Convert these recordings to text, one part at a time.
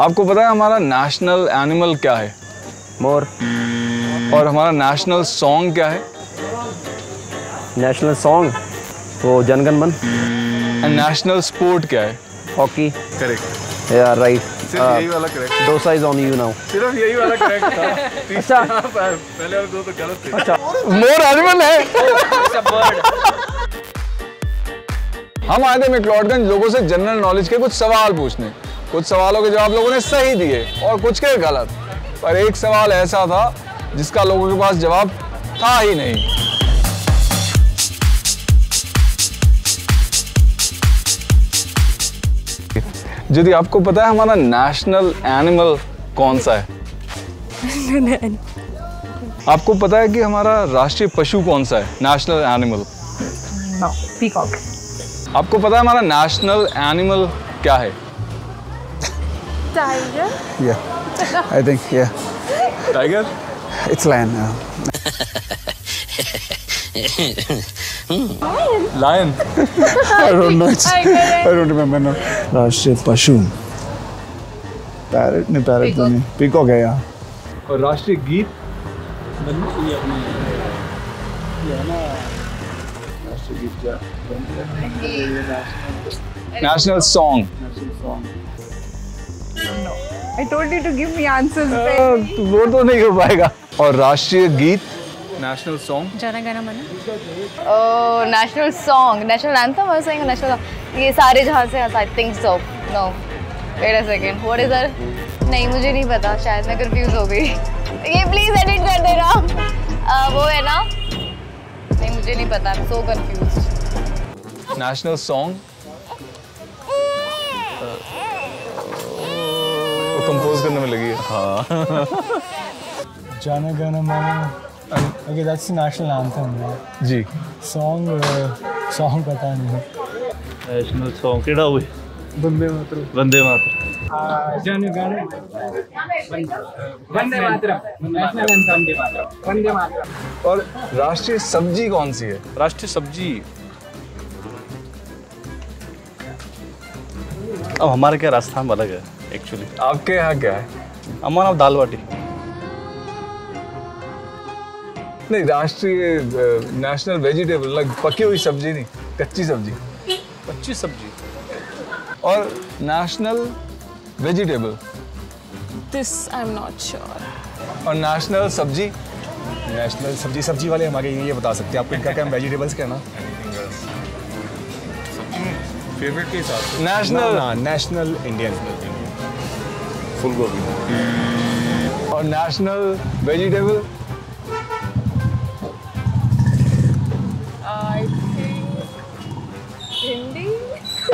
आपको पता है हमारा नेशनल एनिमल क्या है? मोर। और हमारा नेशनल सॉन्ग क्या है? नेशनल सॉन्ग वो जनगण मन एंड नेशनल स्पोर्ट क्या है? हॉकी करेक्ट या राइट सिर्फ़ यही वाला correct dosa is on you now सिर्फ़ यही वाला करेक्ट था। अच्छा। पहले वाले दो तो गलत थे। अच्छा। मोर एनिमल है। हम आए थे मैक्लोडगंज लोगों से जनरल नॉलेज के कुछ सवाल पूछने। कुछ सवालों के जवाब लोगों ने सही दिए और कुछ के गलत। पर एक सवाल ऐसा था जिसका लोगों के पास जवाब था ही नहीं। यदि आपको पता है हमारा नेशनल एनिमल कौन सा है? आपको पता है कि हमारा राष्ट्रीय पशु कौन सा है? National animal peacock. आपको पता है हमारा नेशनल एनिमल क्या है? Tiger. Yeah, I think yeah, tiger it's lion. Yeah. Lion I don't know. It's, I don't remember now. राष्ट्रीय पशु पैरट नहीं पैरट तो नहीं पीकॉक है यार और राष्ट्रीय गीत national song I told you to give me answers. तू वो तो नहीं हो पाएगा और राष्ट्रीय गीत national song Jana Gana Mana. Oh, national song, national anthem. I was saying a national song. ये सारे जहाँ से I think so. No. Wait a second. What is that? नहीं मुझे नहीं पता शायद मैं कंफ्यूज हो गई ये प्लीज़ एडिट कर देना uh, वो है ना नहीं मुझे नहीं पता so confuse national song compose करने में लगी है हाँ Gana Mana. Okay, that's the national anthem. जी सॉन्ग सॉन्ग पता नहीं. नेशनल सॉन्ग केड़ा होए Bande Mataram. Vande Mataram Jana Gana. Vande Mataram national anthem Vande Mataram Vande Mataram और राष्ट्रीय सब्ज़ी कौन सी है राष्ट्रीय सब्ज़ी अब हमारे क्या राजस्थान में अलग है एक्चुअली आपके यहाँ क्या है हमारा नाम दाल बाटी नहीं राष्ट्रीय नेशनल वेजिटेबल लाइक पकी हुई सब्ज़ी नहीं कच्ची सब्ज़ी। कच्ची सब्ज़ी? और national vegetable This I'm not sure. और नेशनल सब्ज़ी? नेशनल सब्ज़ी सब्ज़ी वाले हमारे ये बता सकते हैं। आपको इनका क्या वेजिटेबल्स क्या ना फेवरेट के हिसाब से। नेशनल नेशनल इंडियन फुल गोभी और नेशनल वेजिटेबल.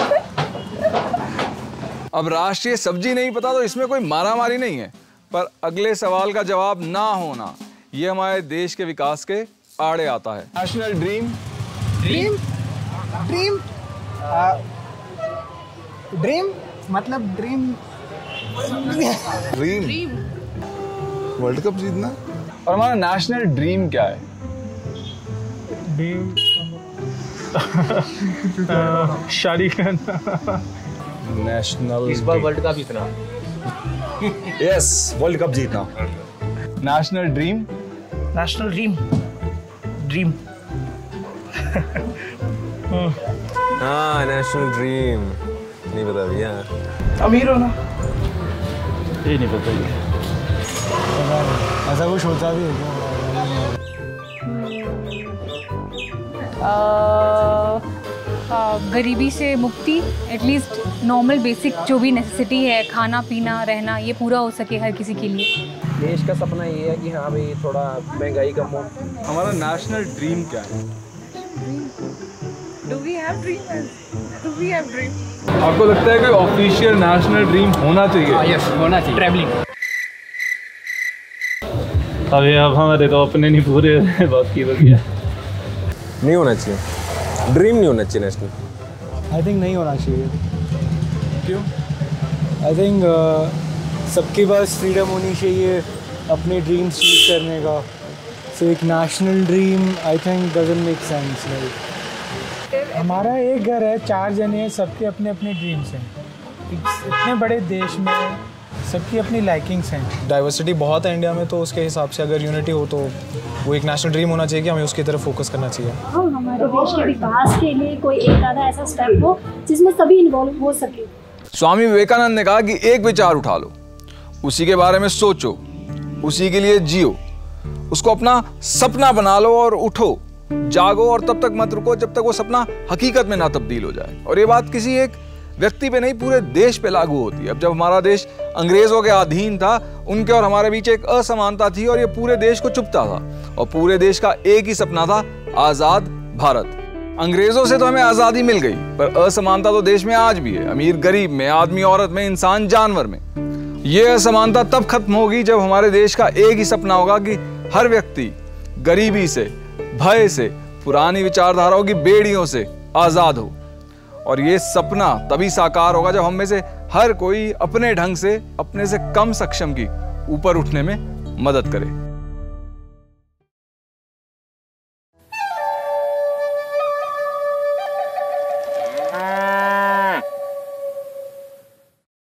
अब राष्ट्रीय सब्ज़ी नहीं पता तो इसमें कोई मारामारी नहीं है पर अगले सवाल का जवाब ना होना ये हमारे देश के विकास के आड़े आता है। National dream dream dream dream मतलब ड्रीम ड्रीम वर्ल्ड कप जीतना? और हमारा नेशनल ड्रीम क्या है? शादी करना. नेशनल इस बार वर्ल्ड कप जीतना। यस वर्ल्ड कप जीतना। National dream national dream dream हाँ नेशनल ड्रीम नहीं पता भैया अमीर होना ये नहीं पता ये। ऐसा कुछ होता भी है गरीबी से मुक्ति एटलीस्ट नॉर्मल बेसिक जो भी नेसेसिटी है खाना पीना रहना ये पूरा हो सके हर किसी के लिए। देश का सपना ये है कि हाँ भाई थोड़ा महँगाई कम हो। हमारा नेशनल ड्रीम क्या है? Do we have dreams? आपको लगता है कि ऑफिशियल नेशनल ड्रीम होना चाहिए? यस होना चाहिए। ट्रैवलिंग अब अब हमारे तो अपने नहीं पूरे बात की तो किया नहीं होना चाहिए। ड्रीम नहीं होना चाहिए नेशनल आई थिंक नहीं होना चाहिए. क्यों? आई थिंक uh, सबके पास फ्रीडम होनी चाहिए अपने ड्रीम्स चूज़ करने का. सो So एक national dream I think doesn't make sense like हमारा एक घर है चार जने हैं सबके अपने अपने ड्रीम्स हैं। इतने बड़े देश में सबकी अपनी लाइकिंग्स हैं। डाइवर्सिटी बहुत है इंडिया में तो उसके हिसाब से अगर यूनिटी हो तो वो एक नेशनल ड्रीम होना चाहिए कि हमें उसकी तरफ़ फोकस करना चाहिए। हाँ हमारे देश के विकास के लिए कोई एक आधा ऐसा स्टेप हो जिसमें सभी इन्वॉल्व हो सके। स्वामी विवेकानंद ने कहा कि एक विचार उठा लो उसी के बारे में सोचो उसी के लिए जियो उसको अपना सपना बना लो और उठो। जागो और तब तक मत रुको जब तक वो सपना हकीकत में ना तब्दील हो जाए। और ये बात किसी एक व्यक्ति पे नहीं, पूरे देश पे लागू होती है। अब जब हमारा देश अंग्रेज़ों के अधीन था, उनके और हमारे बीच एक असमानता थी और ये पूरे देश को चुपता था। और पूरे देश का एक ही सपना था, आज़ाद भारत। अंग्रेज़ों से तो हमें आज़ादी मिल गई, पर असमानता तो देश में आज भी है। अमीर गरीब में, आदमी औरत में, इंसान जानवर में। ये असमानता तब खत्म होगी जब हमारे देश का एक ही सपना होगा कि हर व्यक्ति गरीबी से, भय से, पुरानी विचारधाराओं की बेड़ियों से आज़ाद हो। और ये सपना तभी साकार होगा जब हम में से हर कोई अपने ढंग से, अपने से कम सक्षम की ऊपर उठने में मदद करे।